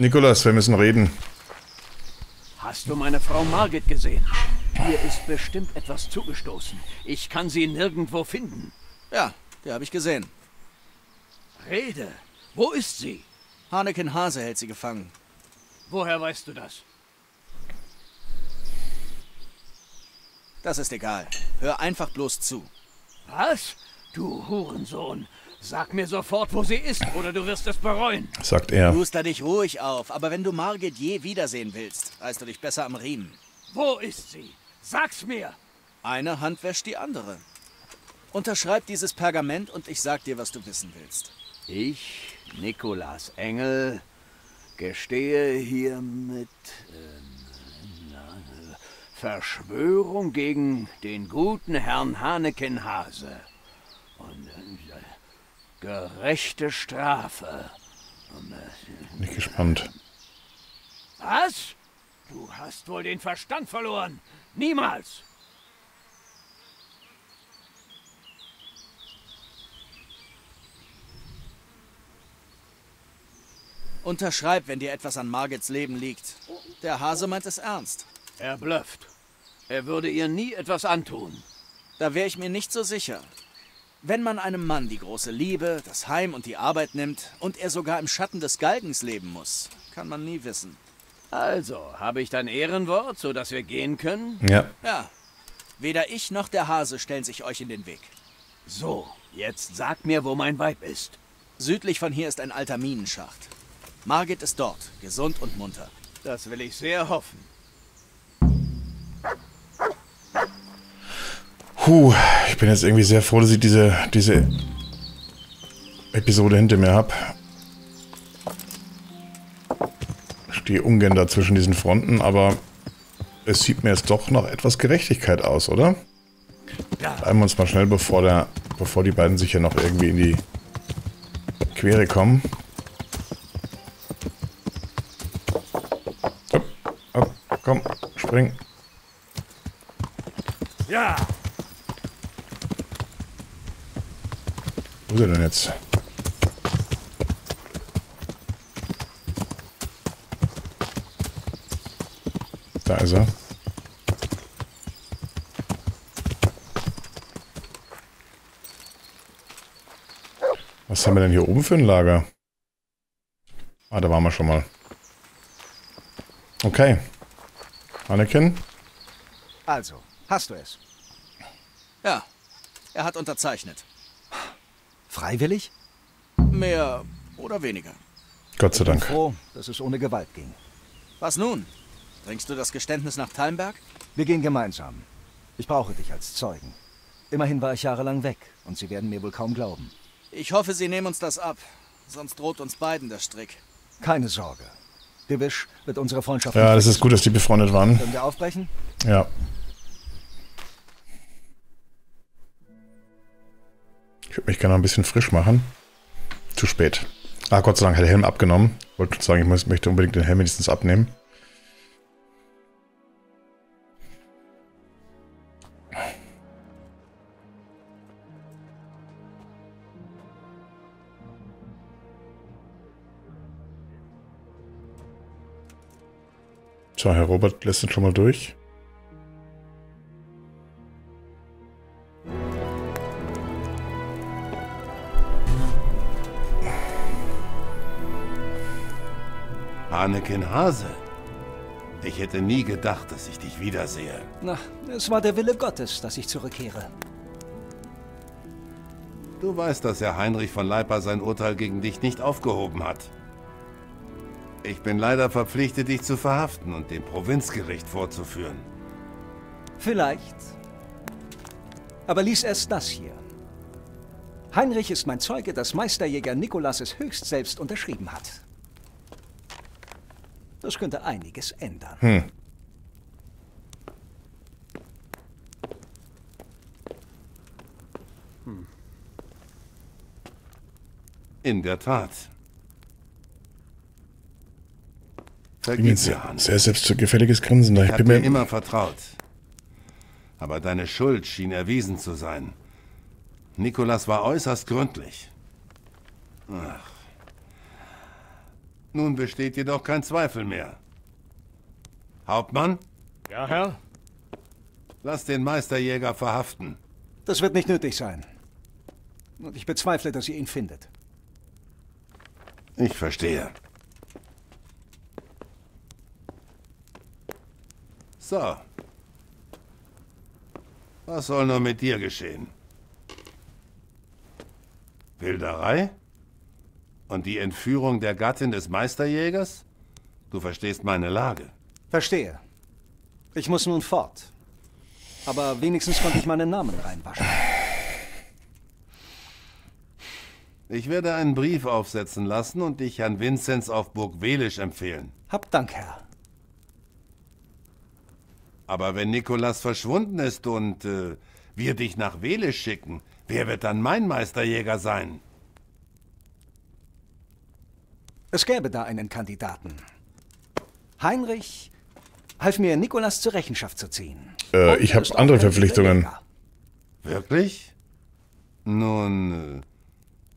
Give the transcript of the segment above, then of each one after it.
Nikolas, wir müssen reden. Hast du meine Frau Margit gesehen? Hier ist bestimmt etwas zugestoßen. Ich kann sie nirgendwo finden. Ja, die habe ich gesehen. Rede. Wo ist sie? Haneken Hase hält sie gefangen. Woher weißt du das? Das ist egal. Hör einfach bloß zu. Was? Du Hurensohn. Sag mir sofort, wo sie ist, oder du wirst es bereuen. Sagt er. Luster dich ruhig auf, aber wenn du Margit je wiedersehen willst, reißt du dich besser am Riemen. Wo ist sie? Sag's mir. Eine Hand wäscht die andere. Unterschreib dieses Pergament und ich sag dir, was du wissen willst. Ich, Nikolas Engel, gestehe hiermit ähm, na, Verschwörung gegen den guten Herrn Haneken Hase und äh, gerechte Strafe. Nicht gespannt. Was? Du hast wohl den Verstand verloren. Niemals. Unterschreib, wenn dir etwas an Margits Leben liegt. Der Hase meint es ernst. Er blufft. Er würde ihr nie etwas antun. Da wäre ich mir nicht so sicher. Wenn man einem Mann die große Liebe, das Heim und die Arbeit nimmt und er sogar im Schatten des Galgens leben muss, kann man nie wissen. Also, habe ich dein Ehrenwort, so dass wir gehen können? Ja. Ja, weder ich noch der Hase stellen sich euch in den Weg. So, jetzt sag mir, wo mein Weib ist. Südlich von hier ist ein alter Minenschacht. Margit ist dort, gesund und munter. Das will ich sehr hoffen. Puh, ich bin jetzt irgendwie sehr froh, dass ich diese, diese Episode hinter mir habe. Ich stehe ungern da zwischen diesen Fronten, aber es sieht mir jetzt doch noch etwas Gerechtigkeit aus, oder? Ja. Bleiben wir uns mal schnell, bevor, der, bevor die beiden sich ja noch irgendwie in die Quere kommen. Hopp, hopp, komm, spring. Ja, Er denn jetzt? Da ist er. Was haben wir denn hier oben für ein Lager? Ah, da waren wir schon mal. Okay. Anakin? Also, hast du es? Ja, er hat unterzeichnet. Freiwillig? Mehr oder weniger. Gott sei Bin Dank. froh, dass es ohne Gewalt ging. Was nun? Bringst du das Geständnis nach Talmberg? Wir gehen gemeinsam. Ich brauche dich als Zeugen. Immerhin war ich jahrelang weg und Sie werden mir wohl kaum glauben. Ich hoffe, sie nehmen uns das ab. Sonst droht uns beiden der Strick. Keine Sorge. Gewisch wird unsere Freundschaft Ja, das ist gut, dass die befreundet waren. Können wir aufbrechen? Ja. Ich würde mich gerne ein bisschen frisch machen. Zu spät. Ah, Gott sei Dank hat der Helm abgenommen. Wollte sagen, ich muss, möchte unbedingt den Helm wenigstens abnehmen. So, Herr Robert lässt uns schon mal durch. Haneken Hase. Ich hätte nie gedacht, dass ich dich wiedersehe. Na, es war der Wille Gottes, dass ich zurückkehre. Du weißt, dass Herr Heinrich von Leipa sein Urteil gegen dich nicht aufgehoben hat. Ich bin leider verpflichtet, dich zu verhaften und dem Provinzgericht vorzuführen. Vielleicht. Aber lies erst das hier. Heinrich ist mein Zeuge, dass Meisterjäger Nikolas es höchst selbst unterschrieben hat. Das könnte einiges ändern. Hm. In der Tat. Mir, sehr, sehr selbstgefälliges Grinsen da. Ich Ich habe bin mir immer vertraut. Aber deine Schuld schien erwiesen zu sein. Nikolas war äußerst gründlich. Ach. Nun besteht jedoch kein Zweifel mehr. Hauptmann, Ja, Herr? lass den Meisterjäger verhaften. Das wird nicht nötig sein. Und ich bezweifle, dass ihr ihn findet. Ich verstehe. So. Was soll nur mit dir geschehen? Wilderei? Und die Entführung der Gattin des Meisterjägers? Du verstehst meine Lage. Verstehe. Ich muss nun fort. Aber wenigstens konnte ich meinen Namen reinwaschen. Ich werde einen Brief aufsetzen lassen und dich Herrn Vinzenz auf Burg Welisch empfehlen. Hab Dank, Herr. Aber wenn Nikolas verschwunden ist und äh, wir dich nach Welisch schicken, wer wird dann mein Meisterjäger sein? Es gäbe da einen Kandidaten. Heinrich half mir, Nikolas zur Rechenschaft zu ziehen. Äh, Und ich habe andere Verpflichtungen. Wirklich? Nun, äh,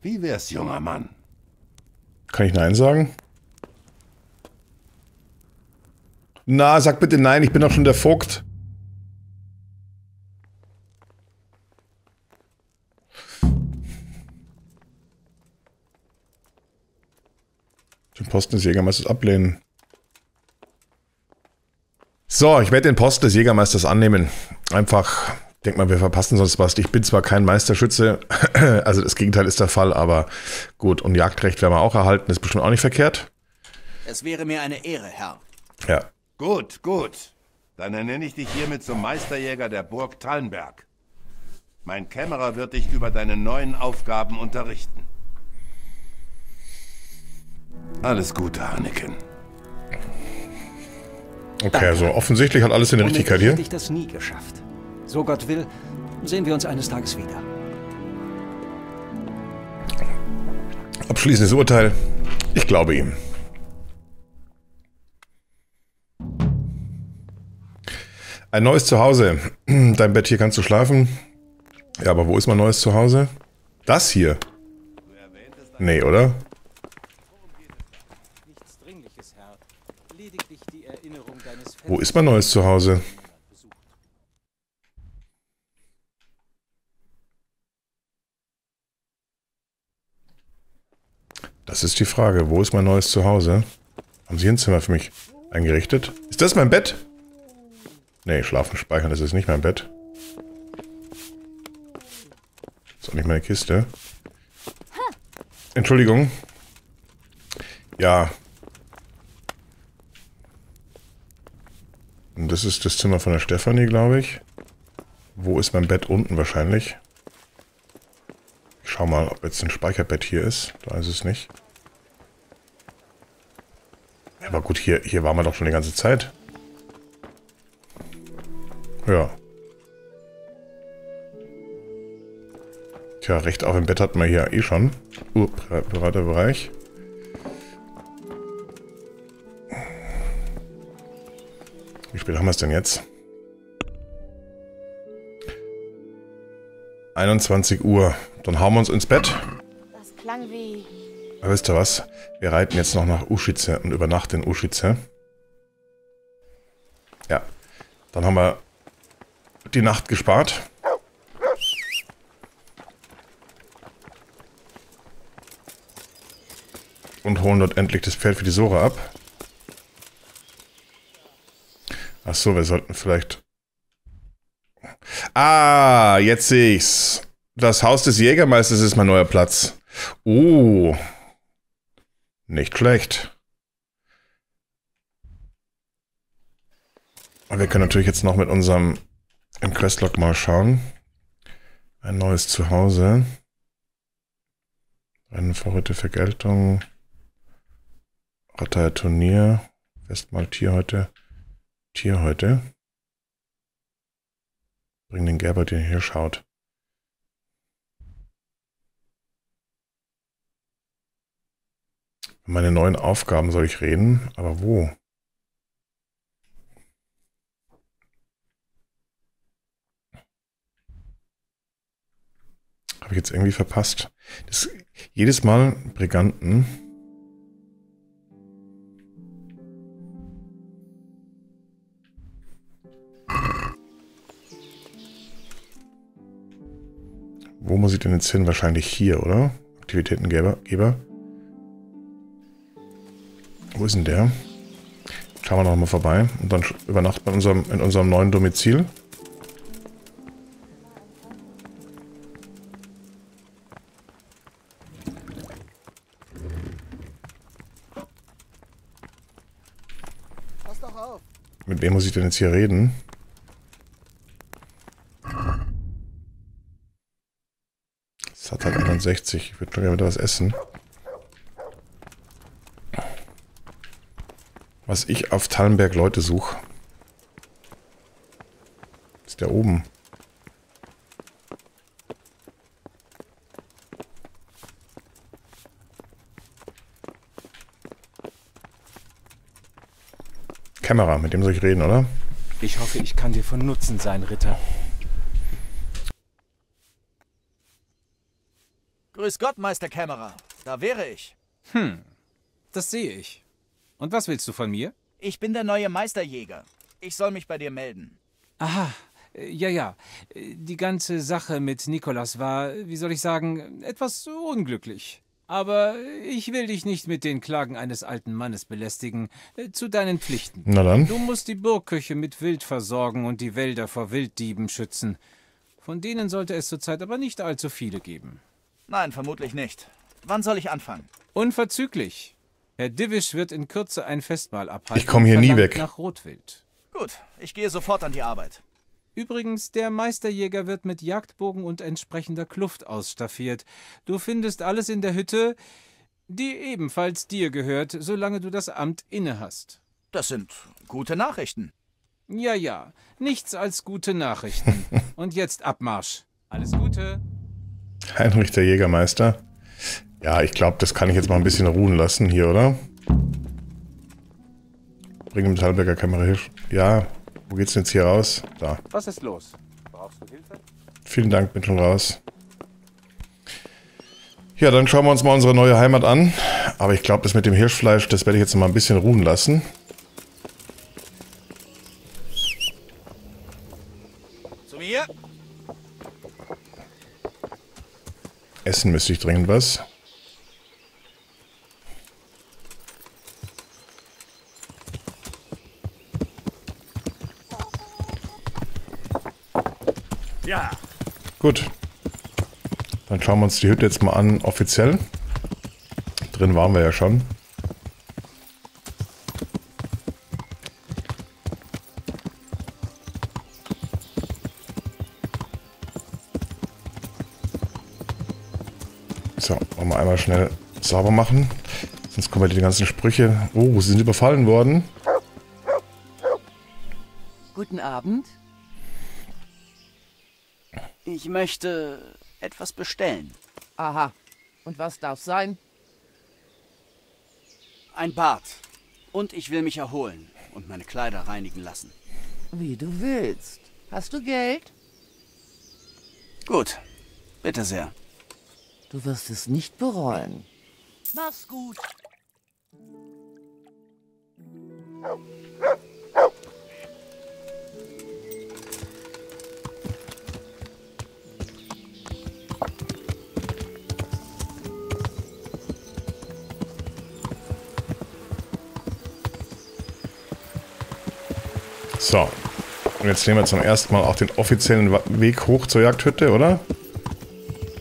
wie wär's, junger Mann? Kann ich Nein sagen? Na, sag bitte Nein, ich bin doch schon der Vogt. Den Posten des Jägermeisters ablehnen. So, ich werde den Posten des Jägermeisters annehmen. Einfach, denk mal, wir verpassen sonst was. Ich bin zwar kein Meisterschütze, also das Gegenteil ist der Fall, aber gut. Und Jagdrecht werden wir auch erhalten, ist bestimmt auch nicht verkehrt. Es wäre mir eine Ehre, Herr. Ja. Gut, gut. Dann ernenne ich dich hiermit zum Meisterjäger der Burg Tallenberg. Mein Kämmerer wird dich über deine neuen Aufgaben unterrichten. Alles Gute, Hanneken. Okay, also offensichtlich hat alles seine Ohne Richtigkeit hier. hätte ich das nie geschafft. So Gott will, sehen wir uns eines Tages wieder. Abschließendes Urteil. Ich glaube ihm. Ein neues Zuhause. Dein Bett hier kannst du schlafen. Ja, aber wo ist mein neues Zuhause? Das hier. Nee, oder? Nichts Dringliches, Herr. Lediglich die Erinnerung deines Wo ist mein neues Zuhause? Das ist die Frage. Wo ist mein neues Zuhause? Haben Sie ein Zimmer für mich eingerichtet? Ist das mein Bett? Nee, schlafen, speichern, das ist nicht mein Bett. Ist auch nicht meine Kiste. Entschuldigung. Ja. Und das ist das Zimmer von der Stefanie, glaube ich. Wo ist mein Bett? Unten wahrscheinlich. Ich schau mal, ob jetzt ein Speicherbett hier ist. Da ist es nicht. Aber gut, hier, hier waren wir doch schon die ganze Zeit. Ja. Tja, recht auf dem Bett hatten wir hier eh schon. Uh, privater Bereich. Spät haben wir es denn jetzt? 21 Uhr. Dann hauen wir uns ins Bett. Das klang wie. Aber wisst ihr was? Wir reiten jetzt noch nach Uschice und übernachten in Uschice. Ja. Dann haben wir die Nacht gespart. Und holen dort endlich das Pferd für die Sora ab. Ach so, wir sollten vielleicht... Ah, jetzt sehe ich's. Das Haus des Jägermeisters ist mein neuer Platz. Oh. Nicht schlecht. Aber wir können natürlich jetzt noch mit unserem im Questlog mal schauen. Ein neues Zuhause. Eine Vorräte Vergeltung. Rattaya Turnier. Festmahl Tier heute. Tier heute. Bring den Gerber, den hier schaut. Meine neuen Aufgaben soll ich reden, aber wo? Habe ich jetzt irgendwie verpasst. Das, jedes Mal Briganten. Wo muss ich denn jetzt hin? Wahrscheinlich hier, oder? Aktivitätengeber. Geber. Wo ist denn der? Schauen wir noch mal vorbei und dann übernachten wir in unserem, in unserem neuen Domizil. Mit wem muss ich denn jetzt hier reden? Satan 61. Ich würde schon gerne wieder was essen. Was ich auf Tallenberg Leute suche. Ist der oben. Kamera, mit dem soll ich reden, oder? Ich hoffe, ich kann dir von Nutzen sein, Ritter. Grüß Gott, Meister Kämmerer. Da wäre ich. Hm, das sehe ich. Und was willst du von mir? Ich bin der neue Meisterjäger. Ich soll mich bei dir melden. Aha, äh, ja, ja. Äh, Die ganze Sache mit Nikolas war, wie soll ich sagen, etwas unglücklich. Aber ich will dich nicht mit den Klagen eines alten Mannes belästigen. Äh, Zu deinen Pflichten. Na dann. Du musst die Burgküche mit Wild versorgen und die Wälder vor Wilddieben schützen. Von denen sollte es zurzeit aber nicht allzu viele geben. Nein, vermutlich nicht. Wann soll ich anfangen? Unverzüglich. Herr Divisch wird in Kürze ein Festmahl abhalten. Ich komm hier nie weg. Nach Rotwild. Gut, ich gehe sofort an die Arbeit. Übrigens, der Meisterjäger wird mit Jagdbogen und entsprechender Kluft ausstaffiert. Du findest alles in der Hütte, die ebenfalls dir gehört, solange du das Amt inne hast. Das sind gute Nachrichten. Ja, ja, nichts als gute Nachrichten. und jetzt Abmarsch. Alles Gute. Heinrich der Jägermeister. Ja, ich glaube, das kann ich jetzt mal ein bisschen ruhen lassen hier, oder? Bring dem Talberger Kamera Hirsch. Ja, wo geht's denn jetzt hier raus? Da. Was ist los? Brauchst du Hilfe? Vielen Dank, bin schon raus. Ja, dann schauen wir uns mal unsere neue Heimat an. Aber ich glaube, das mit dem Hirschfleisch, das werde ich jetzt mal ein bisschen ruhen lassen. Zu mir? Essen müsste ich dringend was. Ja. Gut. Dann schauen wir uns die Hütte jetzt mal an, offiziell. Drin waren wir ja schon. Schnell sauber machen. Sonst kommen wir die ganzen Sprüche. Oh, sie sind überfallen worden. Guten Abend. Ich möchte etwas bestellen. Aha. Und was darf sein? Ein Bad. Und ich will mich erholen und meine Kleider reinigen lassen. Wie du willst. Hast du Geld? Gut. Bitte sehr. Du wirst es nicht bereuen. Mach's gut. So. Und jetzt nehmen wir zum ersten Mal auch den offiziellen Weg hoch zur Jagdhütte, oder?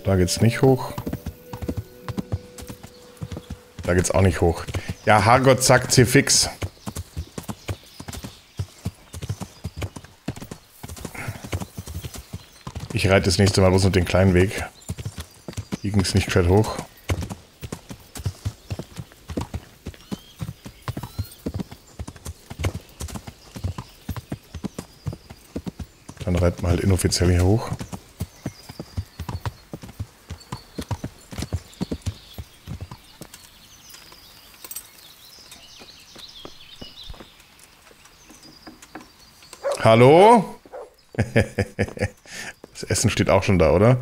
Da geht's nicht hoch. Da geht's auch nicht hoch. Ja, Herrgott, zack, C fix. Ich reite das nächste Mal bloß noch den kleinen Weg. Hier ging's nicht gescheit hoch. Dann reitet man halt inoffiziell hier hoch. Hallo? Das Essen steht auch schon da, oder?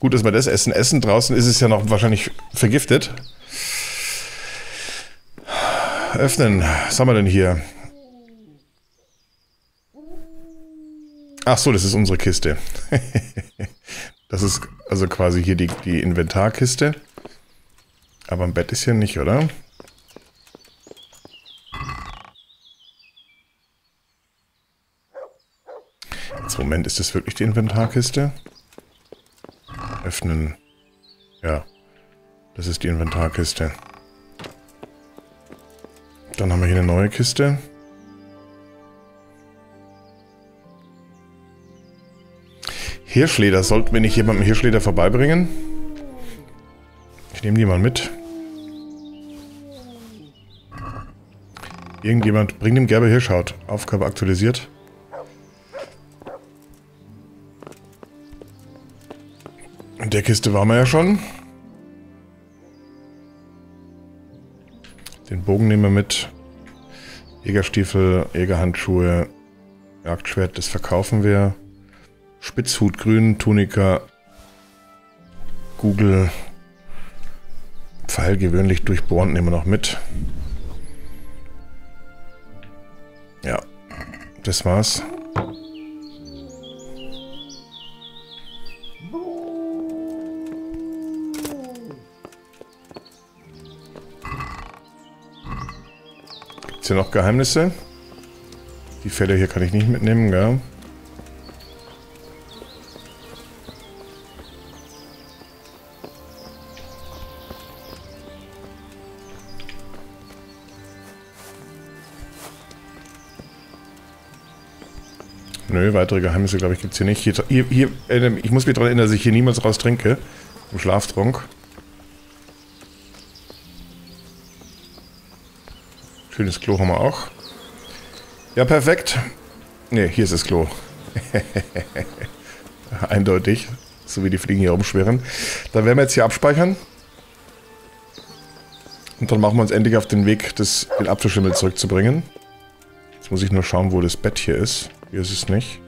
Gut, dass wir das Essen essen. Draußen ist es ja noch wahrscheinlich vergiftet. Öffnen. Was haben wir denn hier? Ach so, das ist unsere Kiste. Das ist Also quasi hier die, die Inventarkiste. Aber ein Bett ist hier nicht, oder? Jetzt, Moment, ist das wirklich die Inventarkiste? Öffnen. Ja. Das ist die Inventarkiste. Dann haben wir hier eine neue Kiste. Hirschleder. Sollten wir nicht jemandem Hirschleder vorbeibringen? Ich nehme die mal mit. Irgendjemand bringt dem Gerber Hirschhaut. Aufgabe aktualisiert. Kiste waren wir ja schon. Den Bogen nehmen wir mit. Jägerstiefel, Jägerhandschuhe, Jagdschwert, das verkaufen wir. Spitzhut grün, Tunika, Google, Pfeil gewöhnlich durchbohrend nehmen wir noch mit. Ja, das war's. Gibt's hier noch Geheimnisse? Die Fälle hier kann ich nicht mitnehmen, gell? Nö, weitere Geheimnisse, glaube ich, gibt es hier nicht. Hier, hier, äh, ich muss mich daran erinnern, dass ich hier niemals raus trinke. Im Schlaftrunk. Schönes Klo haben wir auch. Ja, perfekt. Ne, hier ist das Klo. Eindeutig. So wie die Fliegen hier rumschwirren. Dann werden wir jetzt hier abspeichern. Und dann machen wir uns endlich auf den Weg, das, den Apfelschimmel zurückzubringen. Jetzt muss ich nur schauen, wo das Bett hier ist. Hier ist es nicht.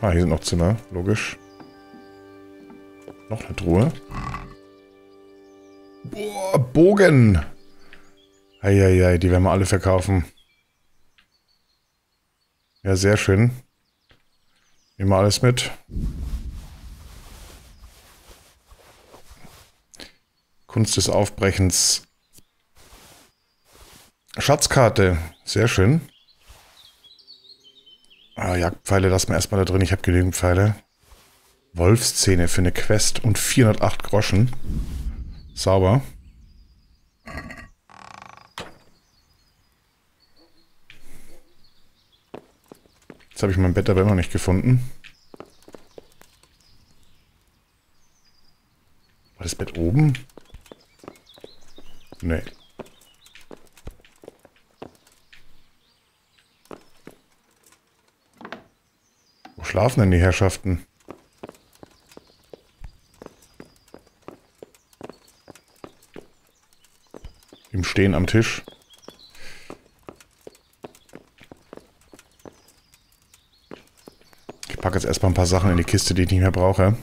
Ah, hier sind noch Zimmer. Logisch. Noch eine Truhe. Boah, Bogen! Eieiei, die werden wir alle verkaufen. Ja, sehr schön. Nehmen wir alles mit. Kunst des Aufbrechens. Schatzkarte. Sehr schön. Ah, Jagdpfeile lassen wir erstmal da drin. Ich habe genügend Pfeile. Wolfszähne für eine Quest und 408 Groschen. Sauber. Jetzt habe ich mein Bett aber immer noch nicht gefunden. War das Bett oben? Nee. Wo schlafen denn die Herrschaften? Im Stehen am Tisch. Ich packe jetzt erstmal ein paar Sachen in die Kiste, die ich nicht mehr brauche.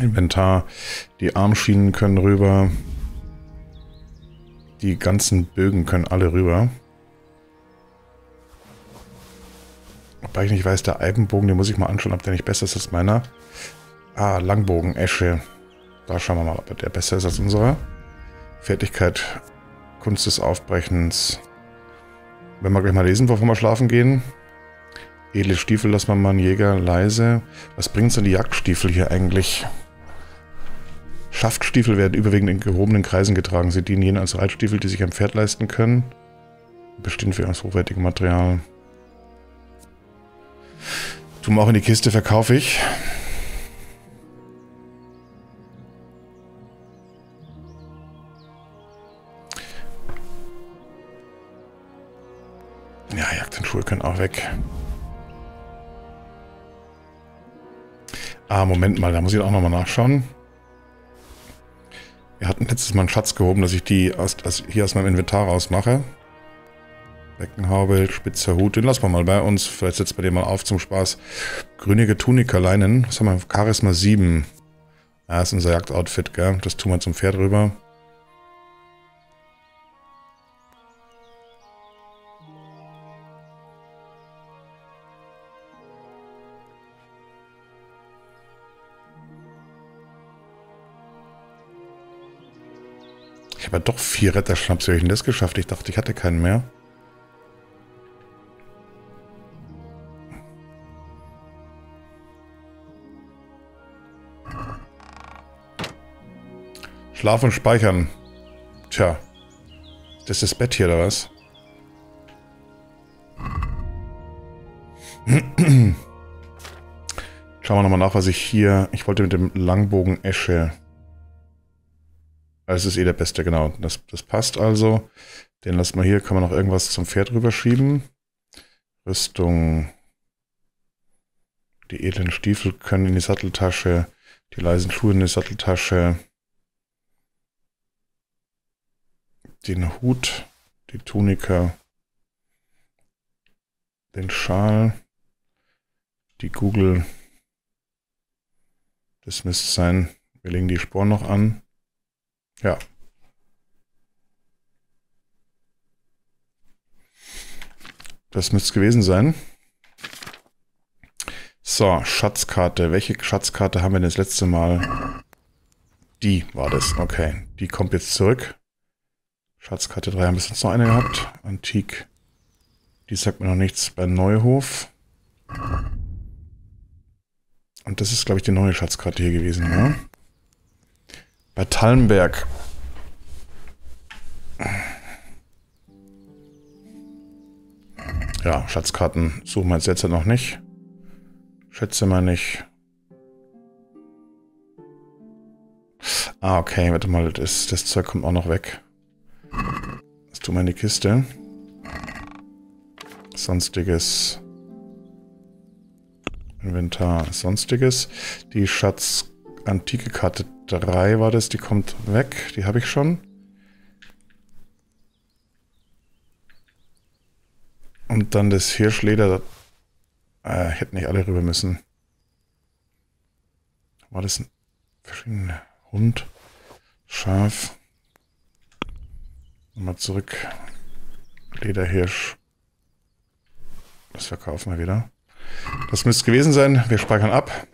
Inventar. Die Armschienen können rüber. Die ganzen Bögen können alle rüber. Wobei ich nicht weiß, der Eibenbogen, den muss ich mal anschauen, ob der nicht besser ist als meiner. Ah, Langbogen, Esche. Da schauen wir mal, ob der besser ist als unserer. Fertigkeit, Kunst des Aufbrechens. Wenn wir gleich mal lesen, bevor wir schlafen gehen. Edle Stiefel lassen wir mal einen Jäger leise. Was bringt denn die Jagdstiefel hier eigentlich? Schaftstiefel werden überwiegend in gehobenen Kreisen getragen. Sie dienen jenen als Reitstiefel, die sich ein Pferd leisten können. Bestehen für aus hochwertigem Material. Tun wir auch in die Kiste, verkaufe ich. Ja, Jagdhandschuhe können auch weg. Ah, Moment mal, da muss ich auch nochmal nachschauen. Wir hatten letztes Mal einen Schatz gehoben, dass ich die aus, aus, hier aus meinem Inventar rausmache. Beckenhaube, spitzer Hut, den lassen wir mal bei uns. Vielleicht setzt bei dir mal auf zum Spaß. Grünige Tunika Leinen. Was haben wir? Charisma 7. Ja, das ist unser Jagdoutfit, gell? Das tun wir zum Pferd rüber. Habe doch vier Retterschnaps. Wie habe ich denn das geschafft? Ich dachte, ich hatte keinen mehr. Schlaf und speichern. Tja. Das ist das Bett hier, oder was? Schauen wir nochmal nach, was ich hier... Ich wollte mit dem Langbogen Esche... Das ist eh der beste, genau. Das, das passt also. Den lassen wir hier. Kann man noch irgendwas zum Pferd rüberschieben. Rüstung. Die edlen Stiefel können in die Satteltasche. Die leisen Schuhe in die Satteltasche. Den Hut. Die Tunika. Den Schal. Die Google. Das müsste sein. Wir legen die Sporen noch an. Ja. Das müsste es gewesen sein. So, Schatzkarte. Welche Schatzkarte haben wir denn das letzte Mal? Die war das. Okay. Die kommt jetzt zurück. Schatzkarte 3 haben wir jetzt noch eine gehabt. Antik. Die sagt mir noch nichts. Bei Neuhof. Und das ist, glaube ich, die neue Schatzkarte hier gewesen, ja? Bei Tallenberg. Ja, Schatzkarten suchen wir jetzt, noch nicht. Schätze mal nicht. Ah, okay, warte mal, das, das Zeug kommt auch noch weg. Das tun wir in die Kiste. Sonstiges. Inventar, sonstiges. Die Schatz antike Karte 3 war das, die kommt weg. Die habe ich schon. Und dann das Hirschleder. Äh, ich hätte nicht alle rüber müssen. War das ein verschiedener Hund? Schaf. Nochmal zurück. Lederhirsch. Das verkaufen wir wieder. Das müsste gewesen sein. Wir speichern ab.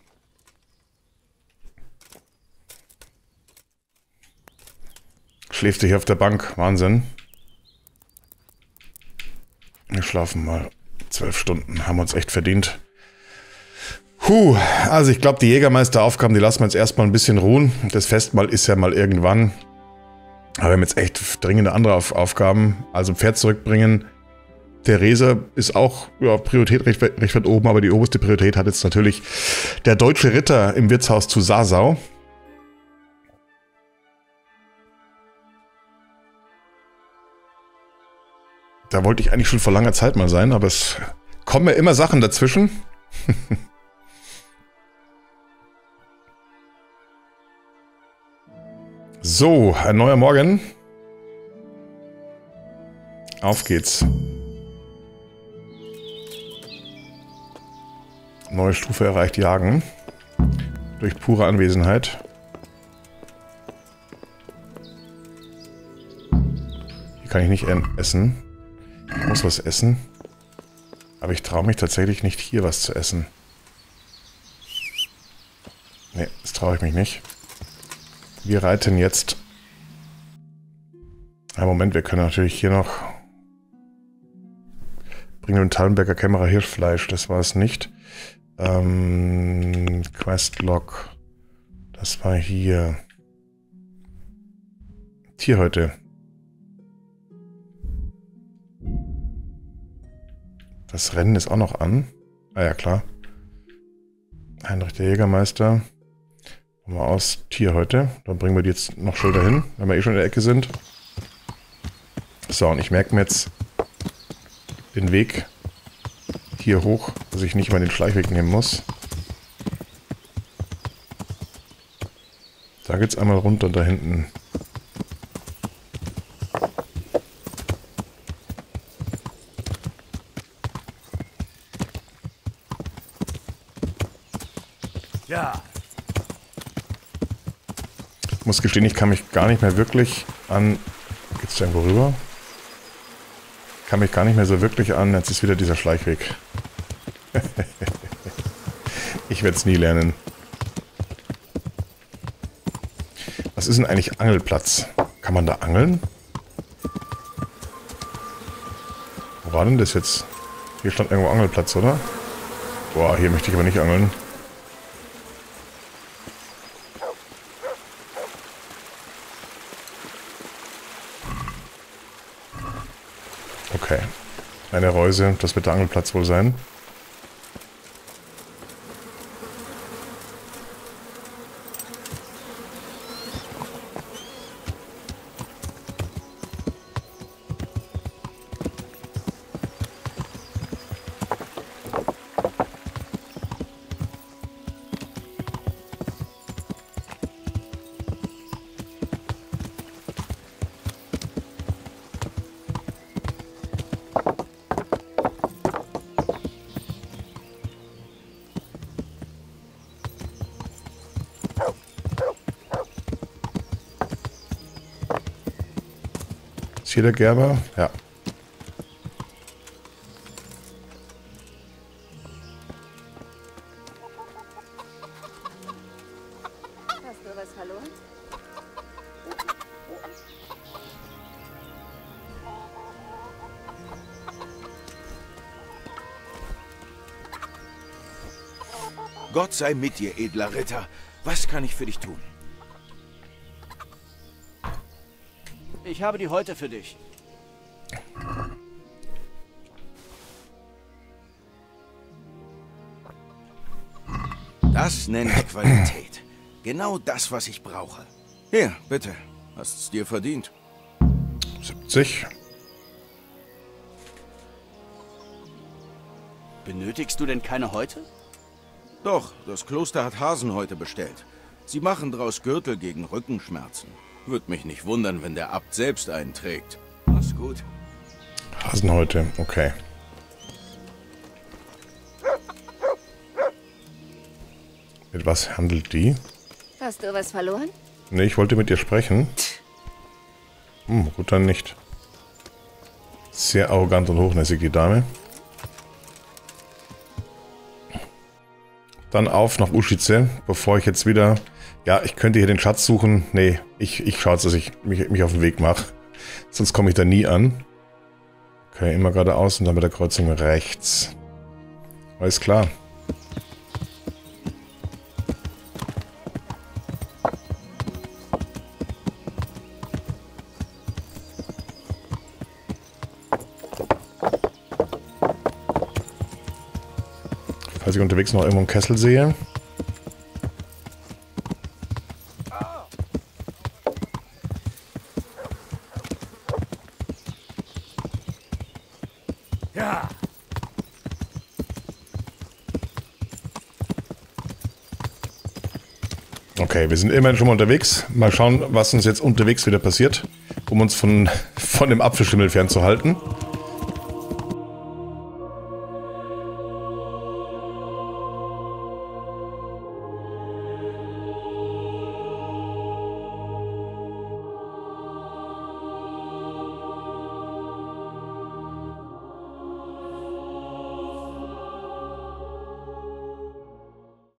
Schläft hier auf der Bank. Wahnsinn. Wir schlafen mal zwölf Stunden. Haben uns echt verdient. Puh, also ich glaube, die Jägermeisteraufgaben, die lassen wir jetzt erstmal ein bisschen ruhen. Das Festmahl ist ja mal irgendwann. Aber wir haben jetzt echt dringende andere Auf Aufgaben. Also Pferd zurückbringen. Therese ist auch ja, Priorität recht, recht weit oben, aber die oberste Priorität hat jetzt natürlich der deutsche Ritter im Wirtshaus zu Sasau. Da wollte ich eigentlich schon vor langer Zeit mal sein, aber es kommen ja immer Sachen dazwischen. so, ein neuer Morgen. Auf geht's. Neue Stufe erreicht Jagen. Durch pure Anwesenheit. Hier kann ich nicht essen. Ich muss was essen. Aber ich traue mich tatsächlich nicht, hier was zu essen. Ne, das traue ich mich nicht. Wir reiten jetzt... Ein Moment, wir können natürlich hier noch... Bringen den Tallenberger Kämmerer Hirschfleisch, das war es nicht. Ähm, Questlog. Das war hier. Tierhäute. Das Rennen ist auch noch an. Ah ja, klar. Heinrich der Jägermeister. Mal aus Tier heute. Dann bringen wir die jetzt noch schnell dahin, wenn wir eh schon in der Ecke sind. So, und ich merke mir jetzt den Weg hier hoch, dass ich nicht mal den Schleichweg nehmen muss. Da geht's einmal runter da hinten muss gestehen, ich kann mich gar nicht mehr wirklich an... Geht's da irgendwo rüber? Kann mich gar nicht mehr so wirklich an... Jetzt ist wieder dieser Schleichweg. ich werde es nie lernen. Was ist denn eigentlich Angelplatz? Kann man da angeln? Wo war denn das jetzt? Hier stand irgendwo Angelplatz, oder? Boah, hier möchte ich aber nicht angeln. Okay. Eine Reuse, das wird der Angelplatz wohl sein. Ist hier der Gerber? Ja. Hast du was verloren? Gott sei mit dir, edler Ritter. Was kann ich für dich tun? Ich habe die Häute für dich. Das nenne ich Qualität. Genau das, was ich brauche. Hier, bitte. Hast's dir verdient. 70. Benötigst du denn keine Häute? Doch, das Kloster hat Hasenhäute bestellt. Sie machen draus Gürtel gegen Rückenschmerzen. Würde mich nicht wundern, wenn der Abt selbst einen trägt. Mach's gut. Hasenhäute, okay. Mit was handelt die? Hast du was verloren? Ne, ich wollte mit ihr sprechen. Hm, gut, dann nicht. Sehr arrogant und hochnäsig, die Dame. Dann auf nach Uschice, bevor ich jetzt wieder... Ja, ich könnte hier den Schatz suchen. Nee, ich, ich schaue jetzt, dass ich mich, mich auf den Weg mache. Sonst komme ich da nie an. Okay, immer geradeaus und dann mit der Kreuzung rechts. Alles klar. Falls ich unterwegs noch irgendwo einen Kessel sehe. Ja. Wir sind immerhin schon mal unterwegs. Mal schauen, was uns jetzt unterwegs wieder passiert, um uns von, von dem Apfelschimmel fernzuhalten.